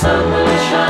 sun will shine.